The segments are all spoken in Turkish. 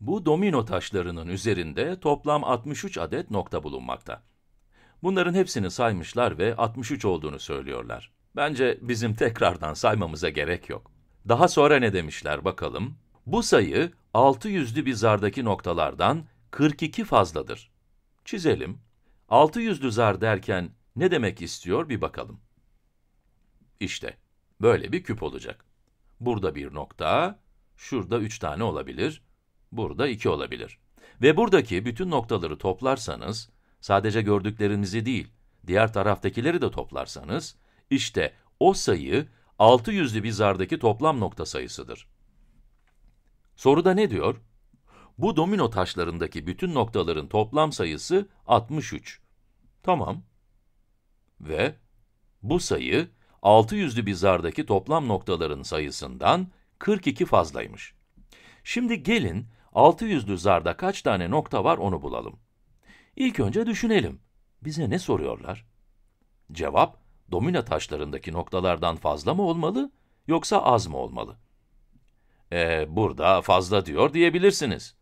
Bu domino taşlarının üzerinde toplam 63 adet nokta bulunmakta. Bunların hepsini saymışlar ve 63 olduğunu söylüyorlar. Bence bizim tekrardan saymamıza gerek yok. Daha sonra ne demişler bakalım? Bu sayı 600'lü bir zardaki noktalardan 42 fazladır. Çizelim. 600'lü zar derken ne demek istiyor bir bakalım. İşte, böyle bir küp olacak. Burada bir nokta, şurada 3 tane olabilir, burada 2 olabilir. Ve buradaki bütün noktaları toplarsanız, sadece gördüklerinizi değil, diğer taraftakileri de toplarsanız, işte o sayı 600'lü bir zardaki toplam nokta sayısıdır. Soruda ne diyor? Bu domino taşlarındaki bütün noktaların toplam sayısı 63. Tamam. Ve bu sayı 600'lü bir zardaki toplam noktaların sayısından 42 fazlaymış. Şimdi gelin 600'lü zarda kaç tane nokta var onu bulalım. İlk önce düşünelim. Bize ne soruyorlar? Cevap, domino taşlarındaki noktalardan fazla mı olmalı, yoksa az mı olmalı? Ee, burada fazla diyor diyebilirsiniz.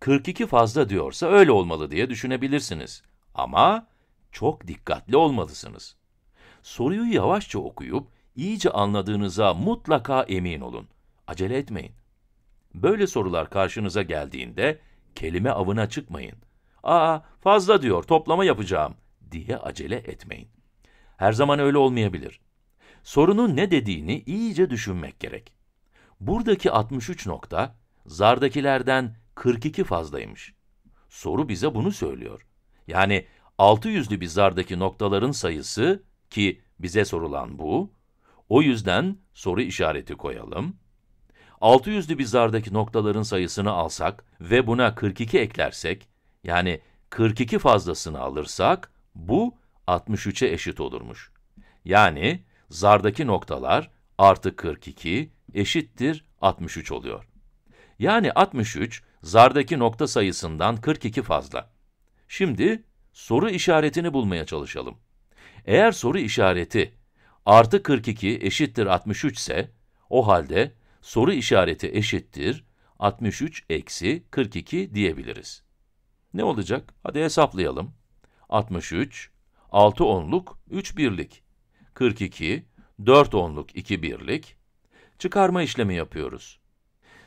42 fazla diyorsa öyle olmalı diye düşünebilirsiniz. Ama çok dikkatli olmalısınız. Soruyu yavaşça okuyup, iyice anladığınıza mutlaka emin olun. Acele etmeyin. Böyle sorular karşınıza geldiğinde, kelime avına çıkmayın. Aa, fazla diyor, toplama yapacağım, diye acele etmeyin. Her zaman öyle olmayabilir. Sorunun ne dediğini iyice düşünmek gerek. Buradaki 63 nokta, zardakilerden 42 fazlaymış. Soru bize bunu söylüyor. Yani 600'lü bir zardaki noktaların sayısı, ki bize sorulan bu, o yüzden soru işareti koyalım. 600'lü bir zardaki noktaların sayısını alsak ve buna 42 eklersek, yani 42 fazlasını alırsak, bu 63'e eşit olurmuş. Yani, zardaki noktalar artı 42 eşittir 63 oluyor. Yani 63, zardaki nokta sayısından 42 fazla. Şimdi, soru işaretini bulmaya çalışalım. Eğer soru işareti artı 42 eşittir 63 ise, o halde soru işareti eşittir 63 eksi 42 diyebiliriz. Ne olacak? Hadi hesaplayalım. 63, 6 onluk 3 birlik. 42, 4 onluk 2 birlik. Çıkarma işlemi yapıyoruz.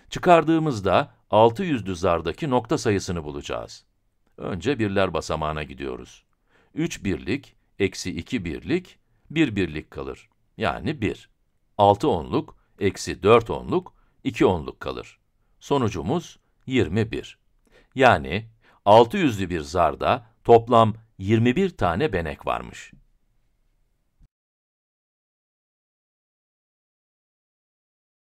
Çıkardığımızda 600'lü zardaki nokta sayısını bulacağız. Önce birler basamağına gidiyoruz. 3 birlik, eksi 2 birlik, 1 birlik kalır. Yani 1. 6 onluk, eksi 4 onluk, 2 onluk kalır. Sonucumuz 21. Yani 600'lü bir zarda toplam 21 tane benek varmış.